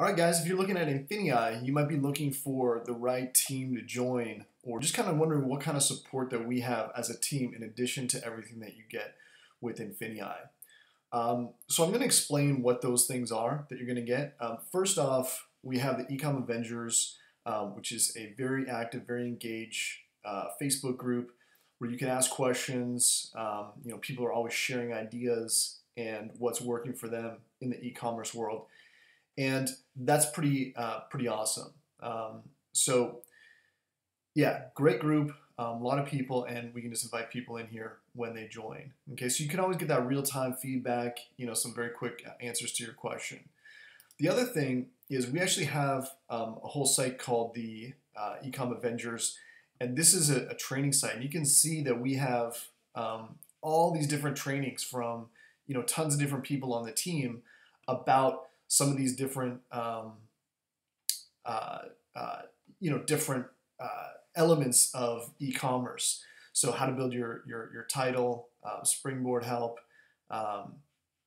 All right, guys, if you're looking at Infinii, you might be looking for the right team to join or just kind of wondering what kind of support that we have as a team in addition to everything that you get with Infinii. Um, so I'm going to explain what those things are that you're going to get. Um, first off, we have the Ecom Avengers, um, which is a very active, very engaged uh, Facebook group where you can ask questions. Um, you know, people are always sharing ideas and what's working for them in the e-commerce world and that's pretty uh, pretty awesome. Um, so yeah, great group, um, a lot of people, and we can just invite people in here when they join. Okay, so you can always get that real time feedback, you know, some very quick answers to your question. The other thing is we actually have um, a whole site called the uh, Ecom Avengers, and this is a, a, training site. And you can see that we have um, all these different trainings from you know tons of different people on the team about some of these different um, uh, uh, you know different uh, elements of e-commerce. So how to build your your, your title, uh, springboard help, um,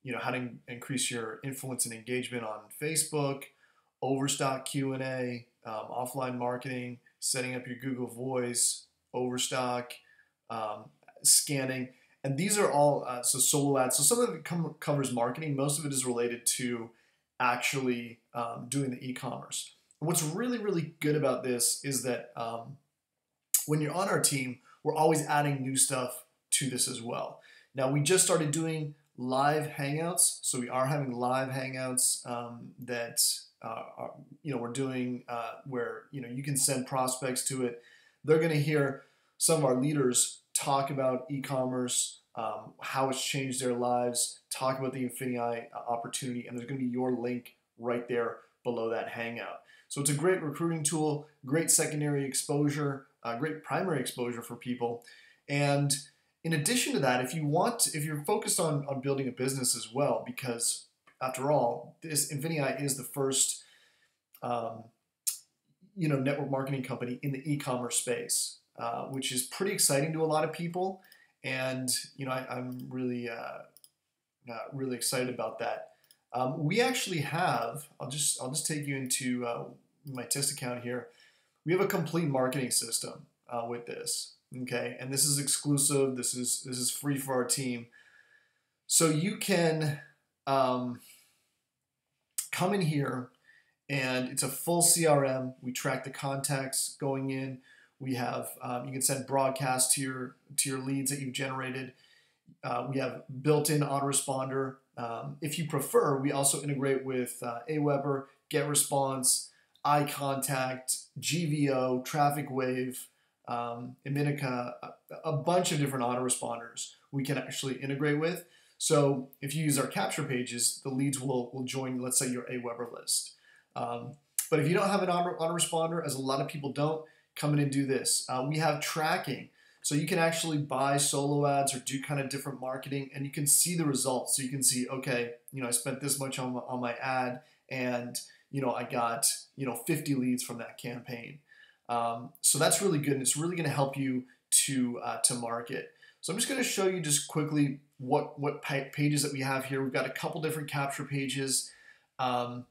you know how to increase your influence and engagement on Facebook, overstock Q and A, um, offline marketing, setting up your Google Voice, overstock, um, scanning. And these are all uh, so solo ads. So some of it com- covers marketing. Most of it is related to actually um, doing the e-commerce. what's really, really good about this is that um, when you're on our team, we're always adding new stuff to this as well. Now we just started doing live hangouts, so we are having live hangouts um, that uh, are, you know we're doing uh, where you know you can send prospects to it. They're going to hear some of our leaders talk about e-commerce, um, how it's changed their lives, talk about the Infinii uh, opportunity, and there's going to be your link right there below that Hangout. So it's a great recruiting tool, great secondary exposure, uh, great primary exposure for people. And in addition to that, if you want, if you're focused on, on building a business as well, because after all, this Infinii is the first, um, you know, network marketing company in the e-commerce space, uh, which is pretty exciting to a lot of people and you know I, am really uh, really excited about that. Um, we actually have. I'll just I'll just take you into uh, my test account here. We have a complete marketing system uh, with this. Okay, and this is exclusive. This is this is free for our team. So you can um, come in here, and it's a full CRM. We track the contacts going in. We have um, you can send broadcasts to your to your leads that you've generated. Uh, we have built-in autoresponder. Um, if you prefer, we also integrate with uh, Aweber, GetResponse, iContact, GVO, TrafficWave, um, Iminica, a, a bunch of different autoresponders we can actually integrate with. So if you use our capture pages, the leads will, will join, let's say, your Aweber list. Um, but if you don't have an auto, autoresponder, as a lot of people don't, come in and do this. Uh, we have tracking. So you can actually buy solo ads or do kind of different marketing and you can see the results. So you can see, okay, you know, I spent this much on my, on my ad and, you know, I got, you know, 50 leads from that campaign. Um, so that's really good and it's really going to help you to, uh, to market. So I'm just going to show you just quickly what, what pages that we have here. We've got a couple different capture pages. Um,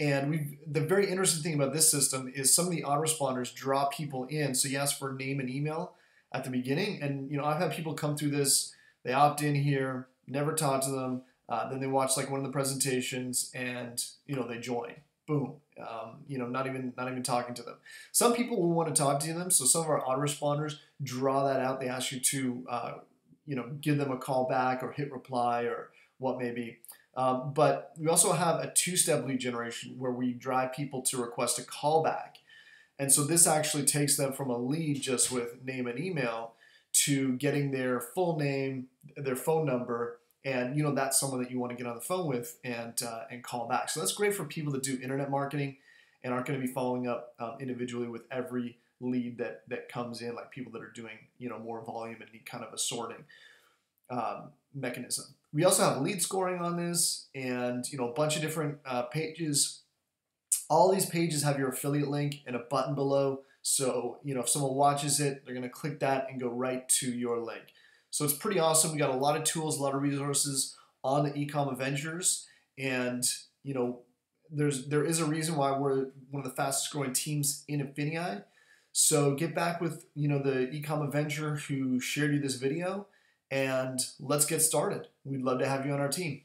and we the very interesting thing about this system is some of the autoresponders draw people in. So you ask for name and email at the beginning, and you know I've had people come through this. They opt in here, never talk to them. Uh, then they watch like one of the presentations, and you know they join. Boom. Um, you know, not even not even talking to them. Some people will want to talk to them, so some of our autoresponders draw that out. They ask you to, uh, you know, give them a call back or hit reply or what may be. Um, but we also have a two-step lead generation where we drive people to request a callback. And so this actually takes them from a lead just with name and email to getting their full name, their phone number, and you know that's someone that you want to get on the phone with and uh, and call back. So that's great for people that do internet marketing and aren't going to be following up um, individually with every lead that that comes in, like people that are doing you know more volume and kind of a sorting um, mechanism. We also have lead scoring on this and you know a bunch of different uh, pages. All these pages have your affiliate link and a button below. So you know if someone watches it, they're gonna click that and go right to your link. So it's pretty awesome. We got a lot of tools, a lot of resources on the Ecom Avengers, and you know there's there is a reason why we're one of the fastest growing teams in Infinii. So get back with you know the Ecom Avenger who shared you this video and let's get started. We'd love to have you on our team.